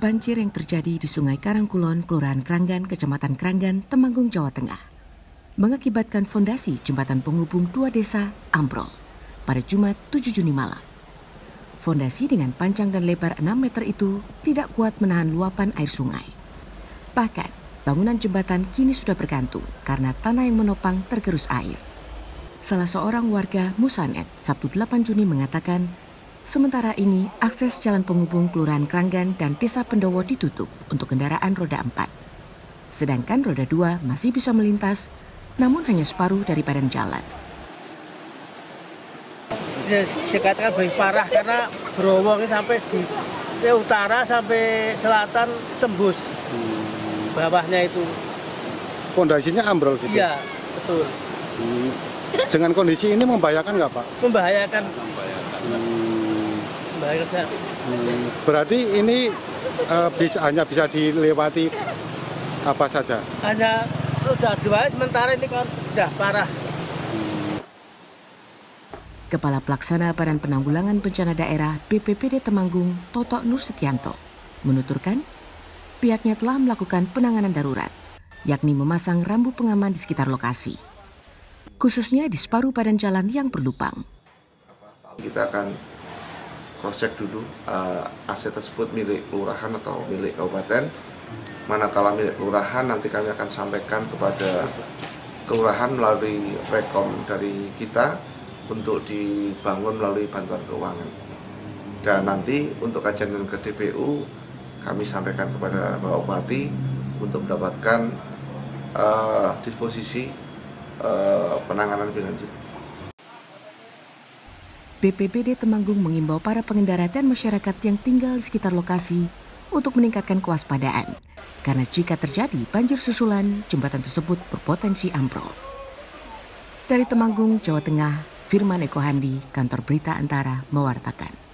banjir yang terjadi di Sungai Karangkulon, Kelurahan Keranggan, Kecamatan Keranggan, Temanggung, Jawa Tengah, mengakibatkan fondasi jembatan penghubung dua desa ambrol pada Jumat 7 Juni malam. Fondasi dengan panjang dan lebar 6 meter itu tidak kuat menahan luapan air sungai. Bahkan, bangunan jembatan kini sudah bergantung karena tanah yang menopang tergerus air. Salah seorang warga Musanet Sabtu 8 Juni mengatakan Sementara ini, akses jalan penghubung Kelurahan Keranggan dan Desa Pendowo ditutup untuk kendaraan roda 4. Sedangkan roda 2 masih bisa melintas, namun hanya separuh dari badan jalan. Dikatakan lebih parah karena berowong sampai di, di utara sampai selatan tembus bawahnya itu. Fondasinya ambrol gitu? Iya, betul. Hmm. Dengan kondisi ini membahayakan nggak Pak? Membahayakan. Membahayakan. Hmm. Berarti ini uh, bisa hanya bisa dilewati apa saja? Hanya sudah dua sementara ini kan sudah parah. Kepala Pelaksana Badan Penanggulangan Bencana Daerah BPPD Temanggung, Toto Nur Setianto, menuturkan pihaknya telah melakukan penanganan darurat, yakni memasang rambu pengaman di sekitar lokasi, khususnya di separuh badan jalan yang berlubang. Kita akan cross-check dulu uh, aset tersebut milik kelurahan atau milik kabupaten. Manakala milik kelurahan nanti kami akan sampaikan kepada kelurahan melalui rekom dari kita untuk dibangun melalui bantuan keuangan. Dan nanti untuk kajian ke DPU kami sampaikan kepada Bapak Bupati untuk mendapatkan uh, disposisi uh, penanganan lebih lanjut. BPBD Temanggung mengimbau para pengendara dan masyarakat yang tinggal di sekitar lokasi untuk meningkatkan kewaspadaan. Karena jika terjadi banjir susulan, jembatan tersebut berpotensi ambrol. Dari Temanggung, Jawa Tengah, Firman Eko Handi, Kantor Berita Antara, mewartakan.